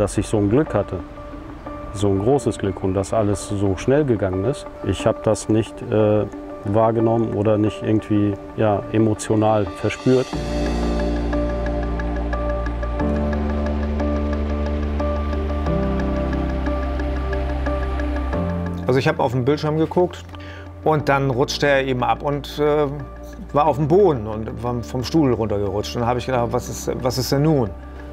Dass ich so ein Glück hatte, so ein großes Glück und dass alles so schnell gegangen ist. Ich habe das nicht äh, wahrgenommen oder nicht irgendwie ja, emotional verspürt. Also ich habe auf den Bildschirm geguckt und dann rutschte er eben ab und äh, war auf dem Boden und vom Stuhl runtergerutscht. Und dann habe ich gedacht, was ist, was ist denn nun?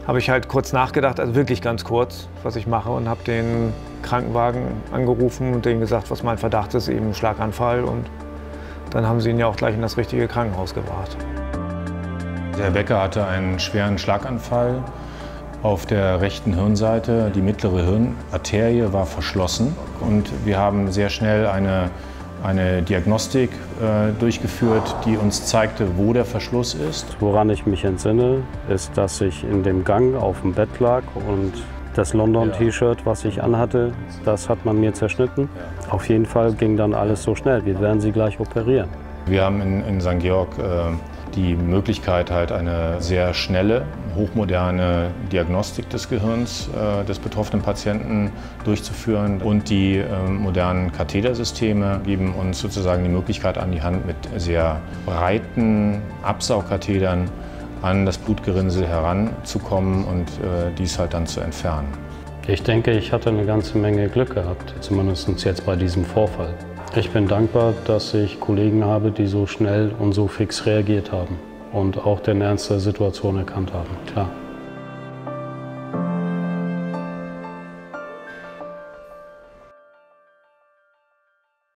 Habe ich halt kurz nachgedacht, also wirklich ganz kurz, was ich mache und habe den Krankenwagen angerufen und denen gesagt, was mein Verdacht ist, eben Schlaganfall. Und dann haben sie ihn ja auch gleich in das richtige Krankenhaus gebracht. Der Becker hatte einen schweren Schlaganfall auf der rechten Hirnseite. Die mittlere Hirnarterie war verschlossen und wir haben sehr schnell eine, eine Diagnostik äh, durchgeführt, die uns zeigte, wo der Verschluss ist. Woran ich mich entsinne, ist, dass ich in dem Gang auf dem Bett lag und das London-T-Shirt, was ich anhatte, das hat man mir zerschnitten. Auf jeden Fall ging dann alles so schnell. Wir werden sie gleich operieren. Wir haben in, in St. Georg äh, die Möglichkeit, halt eine sehr schnelle, hochmoderne Diagnostik des Gehirns äh, des betroffenen Patienten durchzuführen. Und die äh, modernen Kathetersysteme geben uns sozusagen die Möglichkeit an die Hand, mit sehr breiten Absaugkathetern an das Blutgerinnsel heranzukommen und äh, dies halt dann zu entfernen. Ich denke, ich hatte eine ganze Menge Glück gehabt, zumindest jetzt bei diesem Vorfall. Ich bin dankbar, dass ich Kollegen habe, die so schnell und so fix reagiert haben und auch den Ernst der Situation erkannt haben. Klar.